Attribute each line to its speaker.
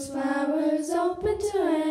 Speaker 1: those flowers open to everything.